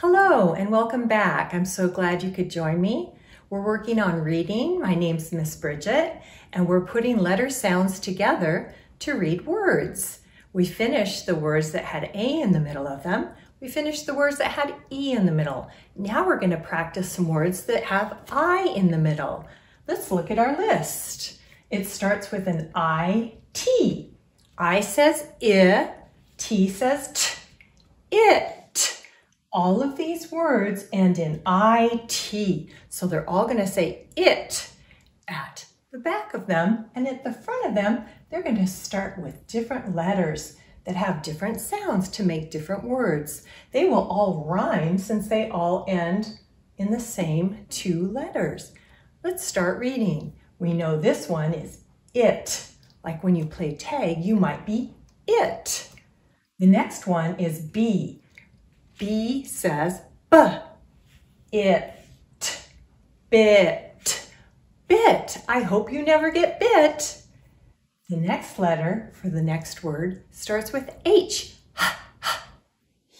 Hello and welcome back. I'm so glad you could join me. We're working on reading. My name's Miss Bridget and we're putting letter sounds together to read words. We finished the words that had A in the middle of them. We finished the words that had E in the middle. Now we're going to practice some words that have I in the middle. Let's look at our list. It starts with an I-T. I says I, T says T, it all of these words end in IT. So they're all going to say it at the back of them. And at the front of them, they're going to start with different letters that have different sounds to make different words. They will all rhyme since they all end in the same two letters. Let's start reading. We know this one is it. Like when you play tag, you might be it. The next one is B. B says B. It. Bit. Bit. I hope you never get bit. The next letter for the next word starts with H.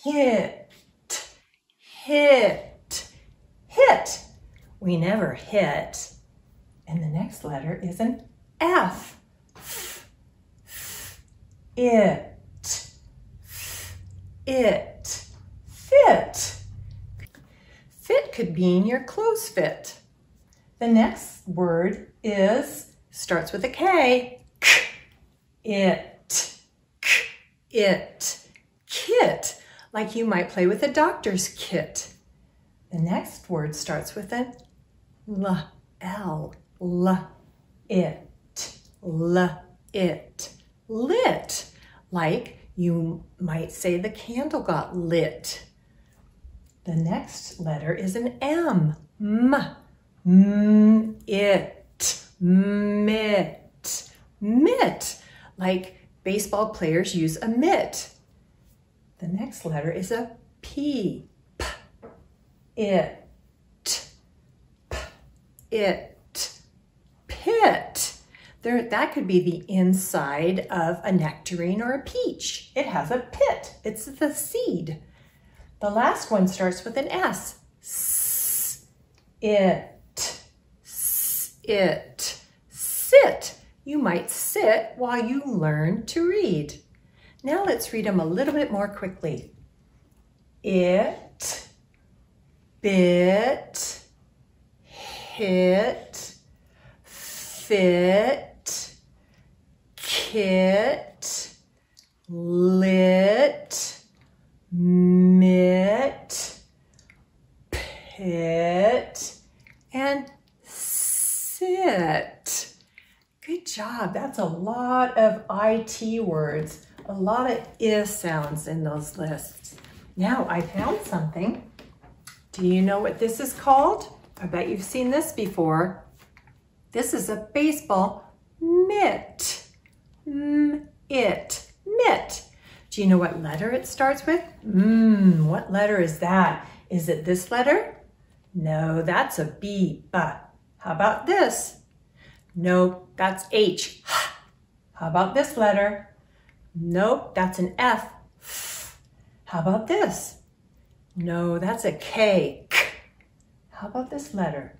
Hit. Hit. Hit. We never hit. And the next letter is an F. F. F. It. It fit. Fit could mean your clothes fit. The next word is, starts with a K. K. It. K. It. Kit. Like you might play with a doctor's kit. The next word starts with an L. L. L. It. L. It. Lit. Like you might say the candle got lit. The next letter is an M. M. It. Mitt. Mitt. Like baseball players use a mitt. The next letter is a P. P. It. P. It. Pit. There, that could be the inside of a nectarine or a peach. It has a pit. It's the seed. The last one starts with an S. S, it, S, it, sit. You might sit while you learn to read. Now let's read them a little bit more quickly. It, bit, hit, fit, kit, and sit. Good job. That's a lot of IT words, a lot of I sounds in those lists. Now I found something. Do you know what this is called? I bet you've seen this before. This is a baseball mitt. M it, mitt. Do you know what letter it starts with? Mmm, what letter is that? Is it this letter? No, that's a B, but how about this? Nope, that's H. How about this letter? Nope, that's an F. How about this? No, that's a K. How about this letter?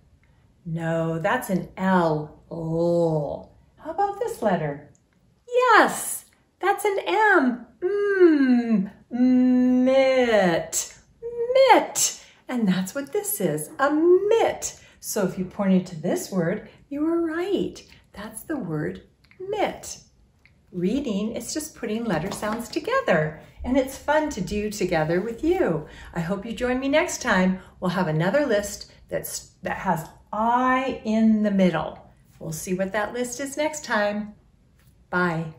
No, that's an L. How about this letter? Yes, that's an M. Mm, mmm, mitt, mitt. And that's what this is, a mitt. So if you pointed to this word, you were right. That's the word mitt. Reading is just putting letter sounds together and it's fun to do together with you. I hope you join me next time. We'll have another list that's, that has I in the middle. We'll see what that list is next time. Bye.